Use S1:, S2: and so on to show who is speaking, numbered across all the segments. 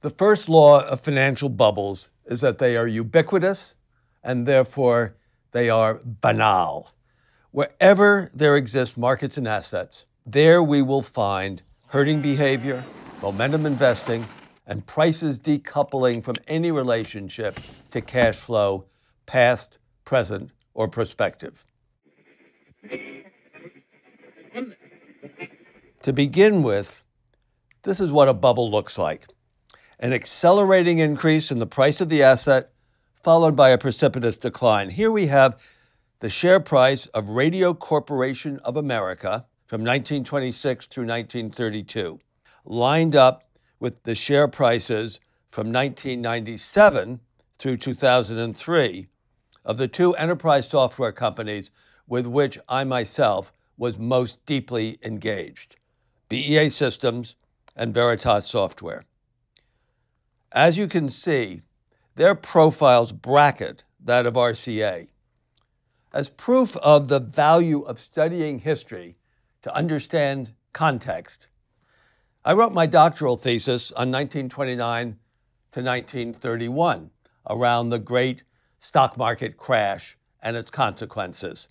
S1: The first law of financial bubbles is that they are ubiquitous and therefore they are banal. Wherever there exist markets and assets, there we will find herding behavior, momentum investing, and prices decoupling from any relationship to cash flow, past, present, or prospective. To begin with, this is what a bubble looks like an accelerating increase in the price of the asset, followed by a precipitous decline. Here we have the share price of Radio Corporation of America from 1926 through 1932, lined up with the share prices from 1997 through 2003 of the two enterprise software companies with which I myself was most deeply engaged BEA Systems and Veritas Software. As you can see, their profiles bracket that of RCA. As proof of the value of studying history to understand context, I wrote my doctoral thesis on 1929 to 1931 around the great stock market crash and its consequences.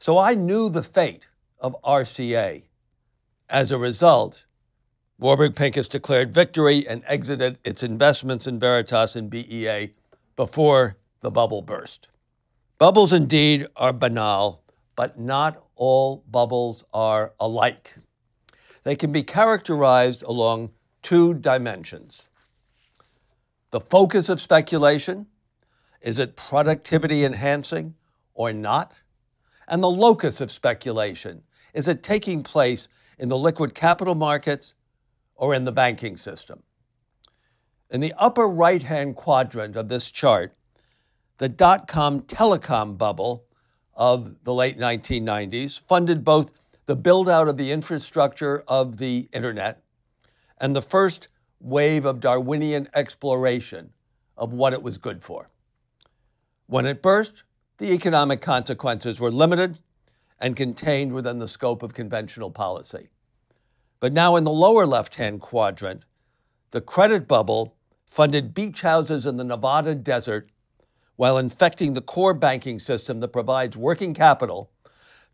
S1: So I knew the fate of RCA. As a result, Warburg Pincus declared victory and exited its investments in Veritas and BEA before the bubble burst. Bubbles indeed are banal, but not all bubbles are alike. They can be characterized along two dimensions. The focus of speculation is it productivity enhancing or not? And the locus of speculation is it taking place in the liquid capital markets or in the banking system. In the upper right hand quadrant of this chart, the dot com telecom bubble of the late 1990s funded both the build out of the infrastructure of the internet and the first wave of Darwinian exploration of what it was good for. When it burst, the economic consequences were limited and contained within the scope of conventional policy. But now in the lower left hand quadrant, the credit bubble funded beach houses in the Nevada desert while infecting the core banking system that provides working capital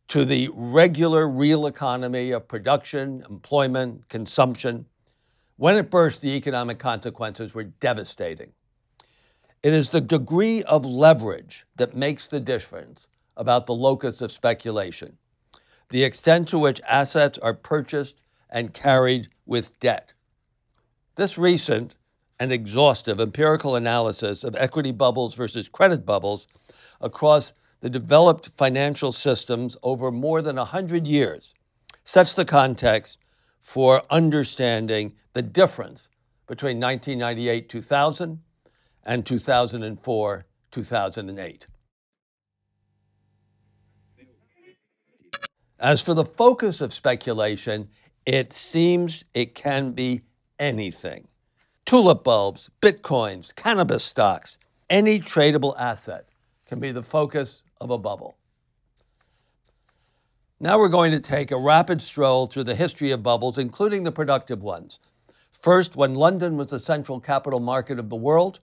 S1: to the regular real economy of production, employment, consumption. When it burst, the economic consequences were devastating. It is the degree of leverage that makes the difference about the locus of speculation, the extent to which assets are purchased and carried with debt. This recent and exhaustive empirical analysis of equity bubbles versus credit bubbles across the developed financial systems over more than 100 years sets the context for understanding the difference between 1998 2000 and 2004 2008. As for the focus of speculation, it seems it can be anything tulip bulbs, bitcoins, cannabis stocks, any tradable asset can be the focus of a bubble. Now we're going to take a rapid stroll through the history of bubbles, including the productive ones. First, when London was the central capital market of the world,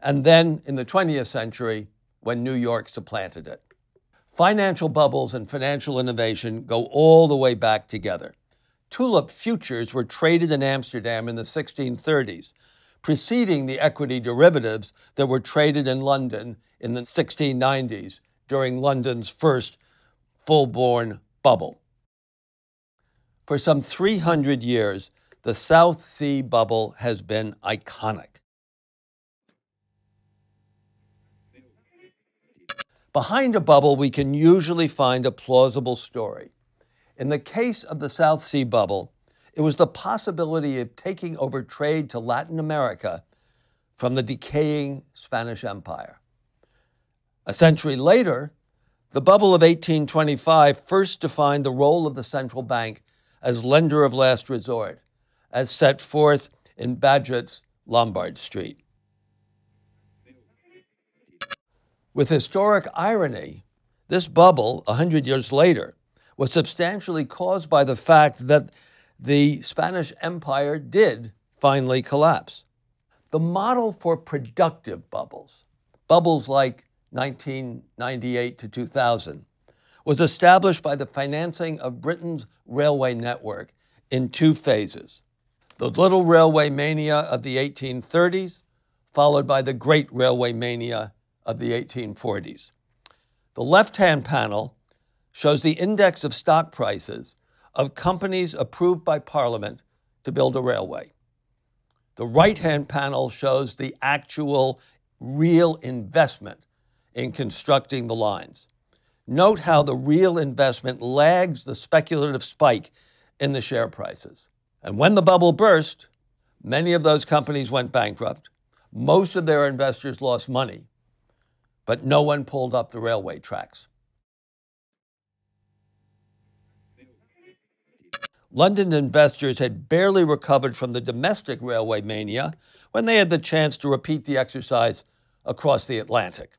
S1: and then in the 20th century, when New York supplanted it. Financial bubbles and financial innovation go all the way back together. Tulip futures were traded in Amsterdam in the 1630s, preceding the equity derivatives that were traded in London in the 1690s during London's first full born bubble. For some 300 years, the South Sea bubble has been iconic. Behind a bubble, we can usually find a plausible story. In the case of the South Sea bubble, it was the possibility of taking over trade to Latin America from the decaying Spanish Empire. A century later, the bubble of 1825 first defined the role of the central bank as lender of last resort, as set forth in Bagehot's Lombard Street. With historic irony, this bubble, a hundred years later, was substantially caused by the fact that the Spanish Empire did finally collapse. The model for productive bubbles, bubbles like 1998 to 2000, was established by the financing of Britain's railway network in two phases. The little railway mania of the 1830s, followed by the great railway mania of the 1840s. The left hand panel shows the index of stock prices of companies approved by Parliament to build a railway. The right hand panel shows the actual real investment in constructing the lines. Note how the real investment lags the speculative spike in the share prices. And when the bubble burst, many of those companies went bankrupt. Most of their investors lost money, but no one pulled up the railway tracks. London investors had barely recovered from the domestic railway mania when they had the chance to repeat the exercise across the Atlantic.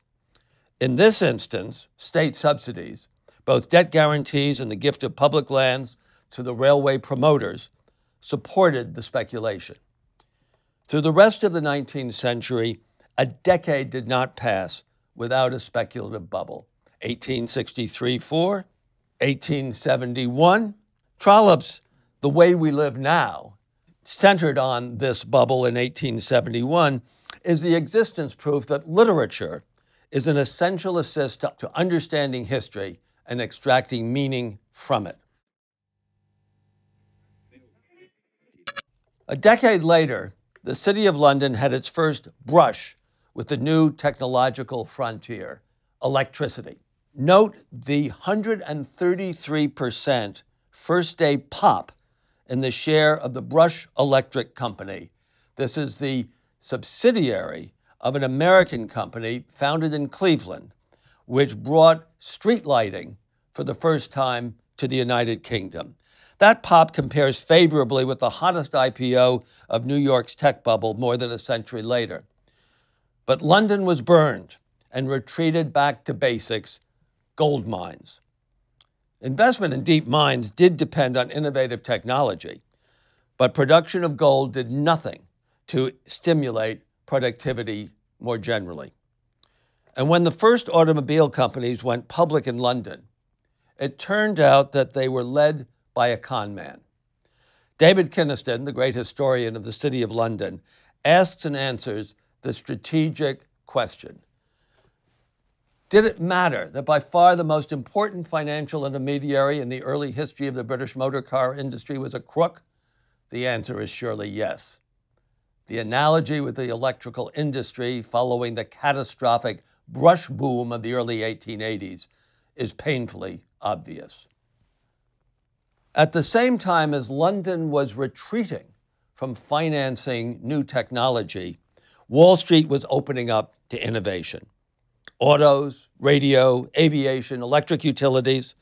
S1: In this instance, state subsidies, both debt guarantees and the gift of public lands to the railway promoters, supported the speculation. Through the rest of the 19th century, a decade did not pass without a speculative bubble. 1863 4, 1871. Trollope's The Way We Live Now, centered on this bubble in 1871, is the existence proof that literature is an essential assist to understanding history and extracting meaning from it. A decade later, the City of London had its first brush with the new technological frontier, electricity. Note the 133% first day pop in the share of the Brush Electric Company. This is the subsidiary of an American company founded in Cleveland, which brought street lighting for the first time to the United Kingdom. That pop compares favorably with the hottest IPO of New York's tech bubble more than a century later. But London was burned and retreated back to basics gold mines. Investment in deep mines did depend on innovative technology, but production of gold did nothing to stimulate productivity more generally. And when the first automobile companies went public in London, it turned out that they were led by a con man. David Kynaston, the great historian of the City of London, asks and answers the strategic question Did it matter that by far the most important financial intermediary in the early history of the British motor car industry was a crook? The answer is surely yes. The analogy with the electrical industry following the catastrophic brush boom of the early 1880s is painfully obvious. At the same time as London was retreating from financing new technology, Wall Street was opening up to innovation. Autos, radio, aviation, electric utilities.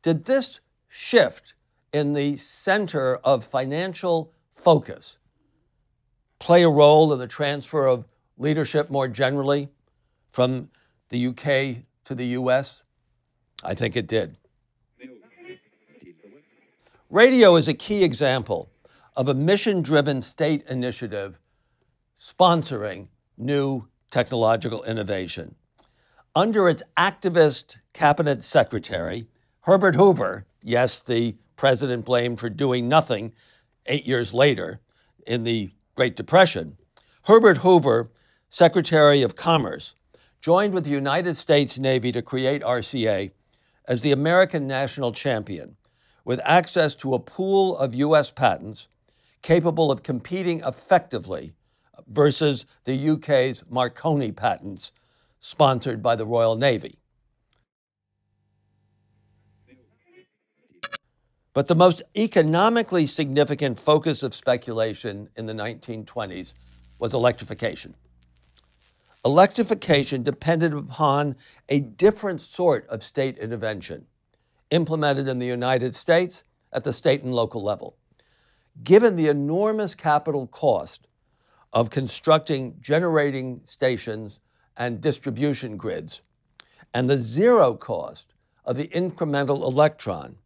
S1: Did this shift in the center of financial focus play a role in the transfer of leadership more generally from the UK to the US? I think it did. Radio is a key example of a mission driven state initiative sponsoring new technological innovation. Under its activist cabinet secretary, Herbert Hoover, yes, the president blamed for doing nothing eight years later in the Great Depression, Herbert Hoover, Secretary of Commerce, joined with the United States Navy to create RCA as the American national champion with access to a pool of U.S. patents capable of competing effectively versus the UK's Marconi patents sponsored by the Royal Navy. But the most economically significant focus of speculation in the 1920s was electrification. Electrification depended upon a different sort of state intervention implemented in the United States at the state and local level. Given the enormous capital cost of constructing generating stations and distribution grids, and the zero cost of the incremental electron,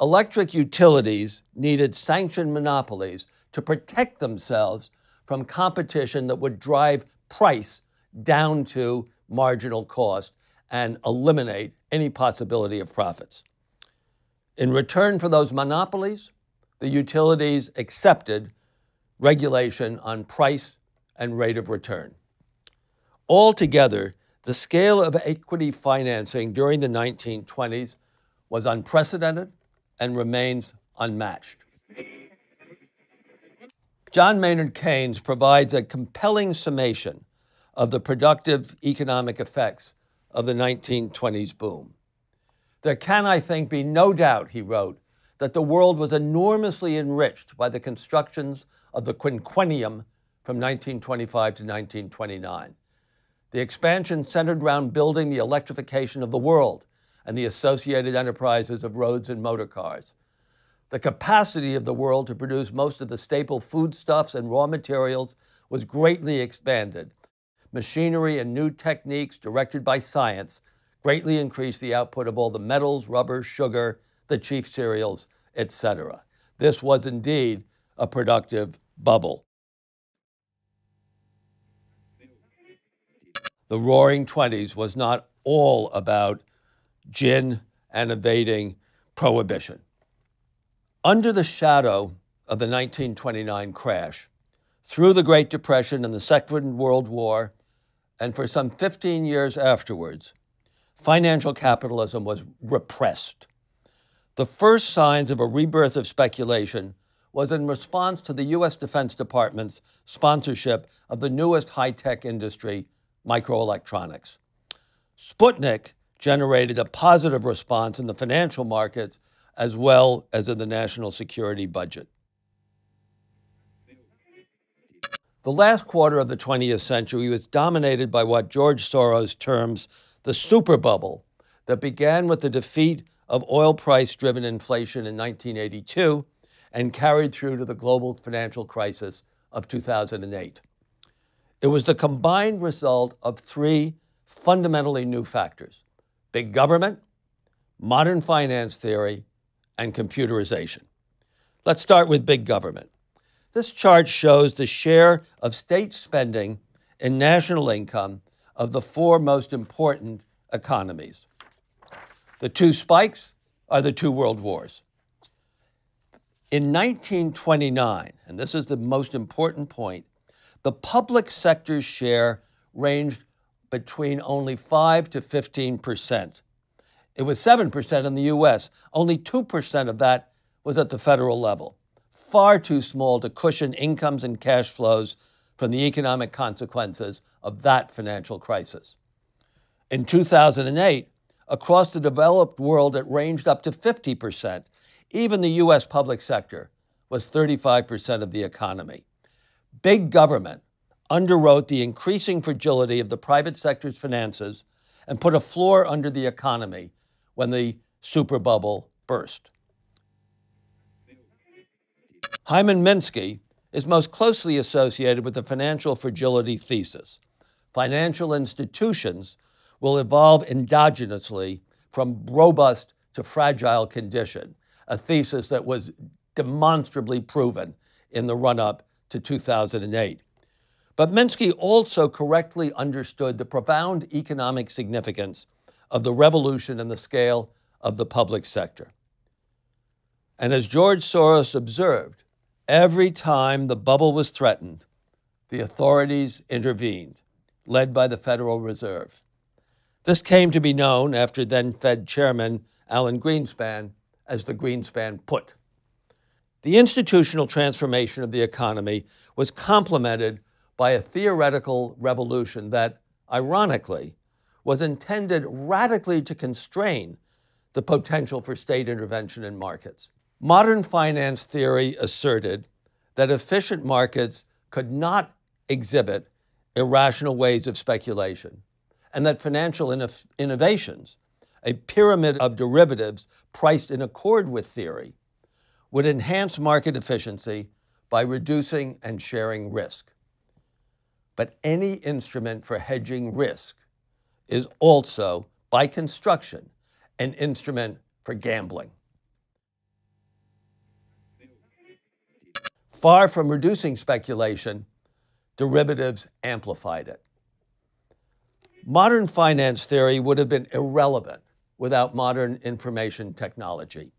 S1: electric utilities needed sanctioned monopolies to protect themselves from competition that would drive price down to marginal cost and eliminate any possibility of profits. In return for those monopolies, the utilities accepted regulation on price and rate of return. Altogether, the scale of equity financing during the 1920s was unprecedented and remains unmatched. John Maynard Keynes provides a compelling summation of the productive economic effects of the 1920s boom. There can, I think, be no doubt, he wrote, that the world was enormously enriched by the constructions of the quinquennium from 1925 to 1929. The expansion centered around building the electrification of the world and the associated enterprises of roads and motor cars. The capacity of the world to produce most of the staple foodstuffs and raw materials was greatly expanded. Machinery and new techniques directed by science greatly increased the output of all the metals, rubber, sugar, the chief cereals, etc. This was indeed a productive bubble. The Roaring Twenties was not all about gin and evading prohibition. Under the shadow of the 1929 crash, through the Great Depression and the Second World War, and for some 15 years afterwards, financial capitalism was repressed. The first signs of a rebirth of speculation was in response to the U.S. Defense Department's sponsorship of the newest high tech industry, microelectronics. Sputnik generated a positive response in the financial markets as well as in the national security budget. The last quarter of the 20th century was dominated by what George Soros terms the super bubble that began with the defeat of oil price driven inflation in 1982 and carried through to the global financial crisis of 2008. It was the combined result of three fundamentally new factors big government, modern finance theory, and computerization. Let's start with big government. This chart shows the share of state spending in national income of the four most important economies. The two spikes are the two world wars. In 1929, and this is the most important point, the public sector's share ranged between only 5 to 15 percent. It was 7 percent in the U.S., only 2 percent of that was at the federal level. Far too small to cushion incomes and cash flows from the economic consequences of that financial crisis. In 2008, across the developed world, it ranged up to 50 percent. Even the U.S. public sector was 35 percent of the economy. Big government underwrote the increasing fragility of the private sector's finances and put a floor under the economy when the super bubble burst. Hyman Minsky is most closely associated with the financial fragility thesis. Financial institutions will evolve endogenously from robust to fragile condition, a thesis that was demonstrably proven in the run up to 2008. But Minsky also correctly understood the profound economic significance of the revolution in the scale of the public sector. And as George Soros observed, every time the bubble was threatened, the authorities intervened, led by the Federal Reserve. This came to be known after then Fed Chairman Alan Greenspan as the Greenspan put. The institutional transformation of the economy was complemented by a theoretical revolution that, ironically, was intended radically to constrain the potential for state intervention in markets. Modern finance theory asserted that efficient markets could not exhibit irrational ways of speculation, and that financial innovations, a pyramid of derivatives priced in accord with theory, would enhance market efficiency by reducing and sharing risk. But any instrument for hedging risk is also, by construction, an instrument for gambling. Far from reducing speculation, derivatives amplified it. Modern finance theory would have been irrelevant without modern information technology.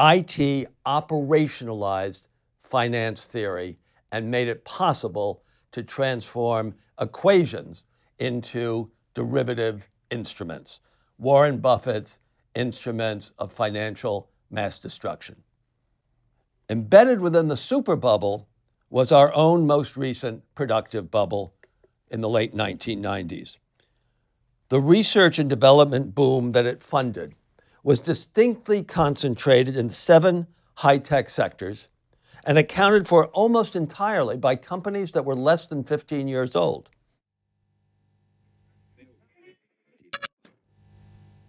S1: IT operationalized finance theory and made it possible to transform equations into derivative instruments, Warren Buffett's instruments of financial mass destruction. Embedded within the super bubble was our own most recent productive bubble in the late 1990s. The research and development boom that it funded was distinctly concentrated in seven high tech sectors and accounted for almost entirely by companies that were less than 15 years old.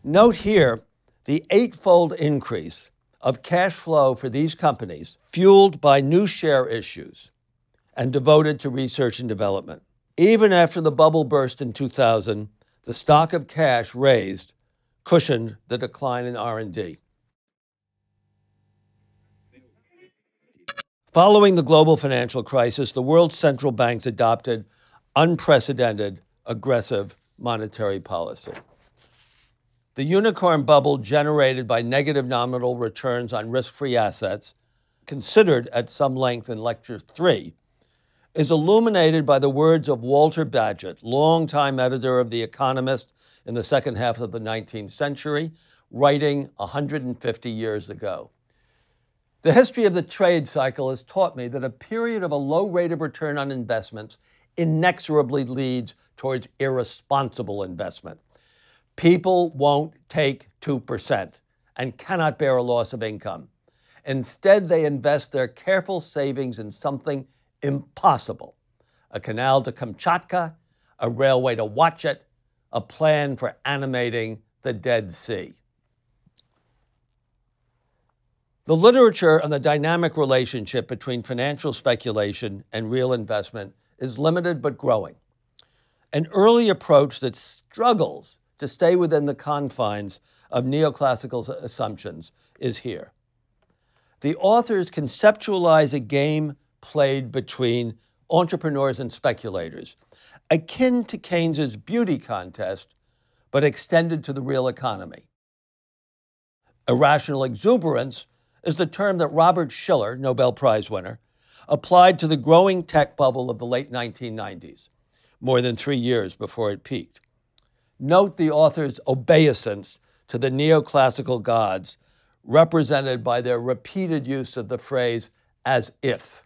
S1: Note here the eightfold increase of cash flow for these companies, fueled by new share issues and devoted to research and development. Even after the bubble burst in 2000, the stock of cash raised cushioned the decline in R&D. Following the global financial crisis, the world's central banks adopted unprecedented aggressive monetary policy. The unicorn bubble generated by negative nominal returns on risk-free assets, considered at some length in Lecture 3, is illuminated by the words of Walter Bagehot, longtime editor of The Economist in the second half of the 19th century, writing 150 years ago. The history of the trade cycle has taught me that a period of a low rate of return on investments inexorably leads towards irresponsible investment. People won't take 2% and cannot bear a loss of income. Instead, they invest their careful savings in something impossible a canal to Kamchatka, a railway to Watchet, a plan for animating the Dead Sea. The literature on the dynamic relationship between financial speculation and real investment is limited but growing. An early approach that struggles to stay within the confines of neoclassical assumptions is here. The authors conceptualize a game played between entrepreneurs and speculators, akin to Keynes's beauty contest, but extended to the real economy. Irrational exuberance is the term that Robert Shiller, Nobel Prize winner, applied to the growing tech bubble of the late 1990s, more than three years before it peaked. Note the author's obeisance to the neoclassical gods, represented by their repeated use of the phrase as if.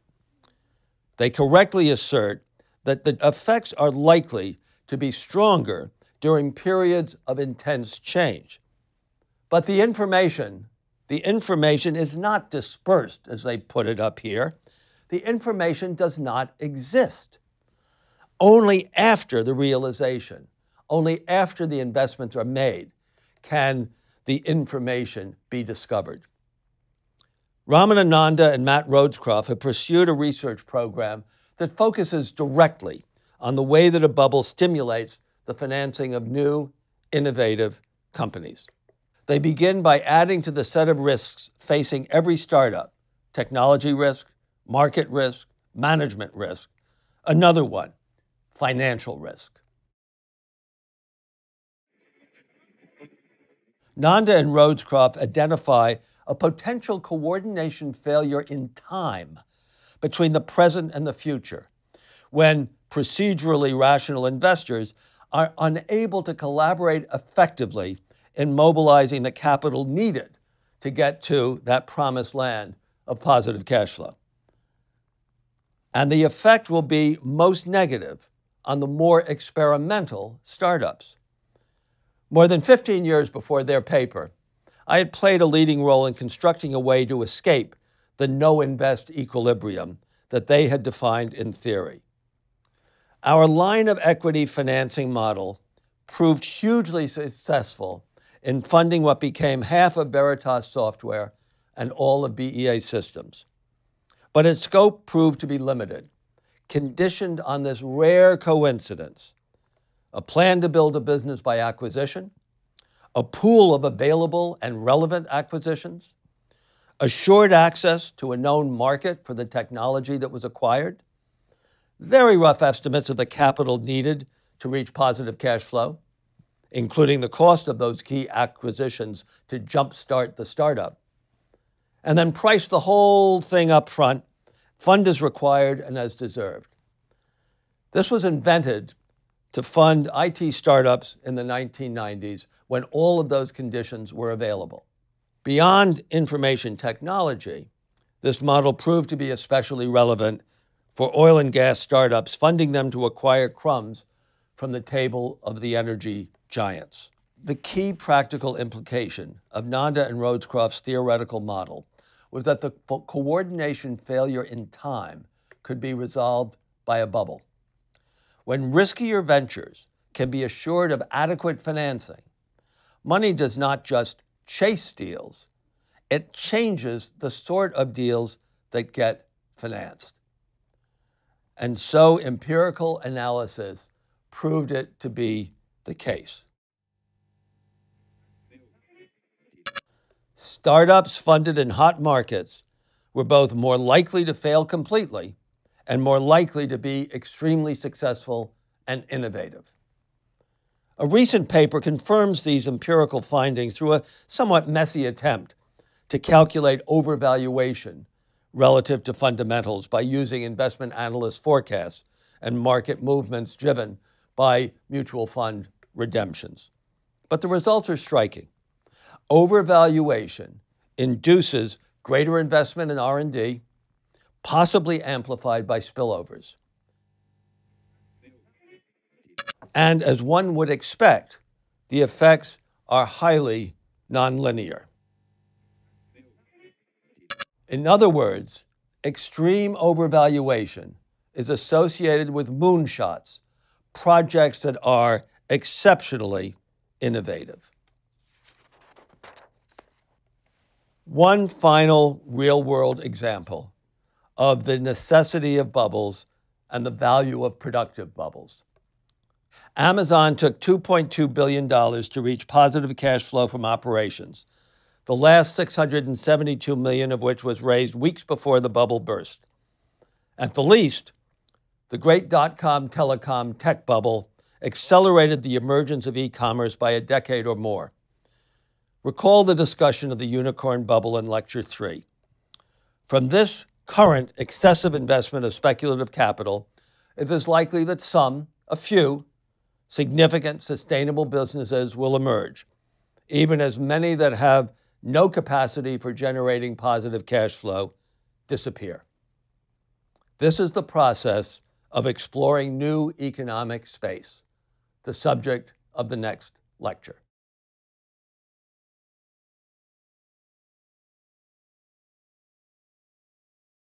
S1: They correctly assert that the effects are likely to be stronger during periods of intense change. But the information, the information is not dispersed, as they put it up here. The information does not exist. Only after the realization, only after the investments are made, can the information be discovered. Ramana Nanda and Matt Rhodes-Kropf have pursued a research program that focuses directly on the way that a bubble stimulates the financing of new, innovative companies. They begin by adding to the set of risks facing every startup technology risk, market risk, management risk, another one, financial risk. Nanda and Rhodes-Kropf identify a potential coordination failure in time between the present and the future when procedurally rational investors are unable to collaborate effectively in mobilizing the capital needed to get to that promised land of positive cash flow. And the effect will be most negative on the more experimental startups. More than 15 years before their paper, I had played a leading role in constructing a way to escape the no invest equilibrium that they had defined in theory. Our line of equity financing model proved hugely successful in funding what became half of Veritas software and all of BEA systems. But its scope proved to be limited, conditioned on this rare coincidence a plan to build a business by acquisition, a pool of available and relevant acquisitions, assured access to a known market for the technology that was acquired, very rough estimates of the capital needed to reach positive cash flow, including the cost of those key acquisitions to jumpstart the startup, and then price the whole thing up front, fund as required and as deserved. This was invented to fund IT startups in the 1990s when all of those conditions were available. Beyond information technology, this model proved to be especially relevant for oil and gas startups, funding them to acquire crumbs from the table of the energy giants. The key practical implication of Nanda and Rhodes-Kropf's theoretical model was that the coordination failure in time could be resolved by a bubble. When riskier ventures can be assured of adequate financing, money does not just chase deals, it changes the sort of deals that get financed. And so empirical analysis proved it to be the case. Startups funded in hot markets were both more likely to fail completely and more likely to be extremely successful and innovative. A recent paper confirms these empirical findings through a somewhat messy attempt to calculate overvaluation relative to fundamentals by using investment analyst forecasts and market movements driven by mutual fund redemptions. But the results are striking. Overvaluation induces greater investment in R&D, possibly amplified by spillovers. And as one would expect, the effects are highly nonlinear. In other words, extreme overvaluation is associated with moonshots, projects that are exceptionally innovative. One final real world example of the necessity of bubbles and the value of productive bubbles. Amazon took $2.2 billion to reach positive cash flow from operations, the last 672 million of which was raised weeks before the bubble burst. At the least, the great dot-com telecom tech bubble accelerated the emergence of e-commerce by a decade or more. Recall the discussion of the unicorn bubble in Lecture 3. From this current excessive investment of speculative capital, it is likely that some, a few, significant sustainable businesses will emerge, even as many that have no capacity for generating positive cash flow disappear. This is the process of exploring new economic space, the subject of the next lecture.